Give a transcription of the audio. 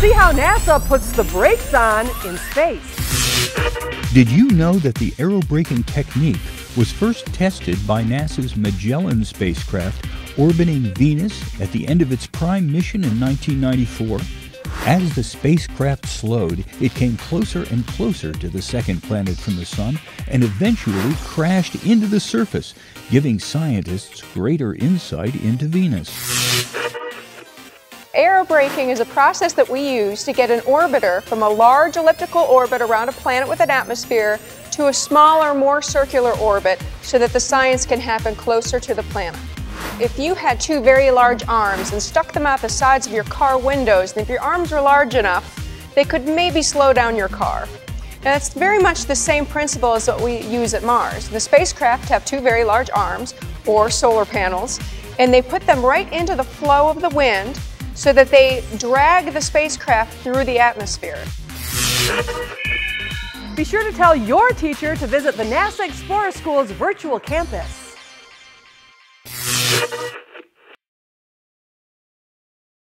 See how NASA puts the brakes on in space. Did you know that the aerobraking technique was first tested by NASA's Magellan spacecraft orbiting Venus at the end of its prime mission in 1994? As the spacecraft slowed, it came closer and closer to the second planet from the Sun and eventually crashed into the surface, giving scientists greater insight into Venus. Aerobraking is a process that we use to get an orbiter from a large elliptical orbit around a planet with an atmosphere to a smaller, more circular orbit so that the science can happen closer to the planet. If you had two very large arms and stuck them out the sides of your car windows, and if your arms were large enough, they could maybe slow down your car. And it's very much the same principle as what we use at Mars. The spacecraft have two very large arms, or solar panels, and they put them right into the flow of the wind so that they drag the spacecraft through the atmosphere. Be sure to tell your teacher to visit the NASA Explorer School's virtual campus.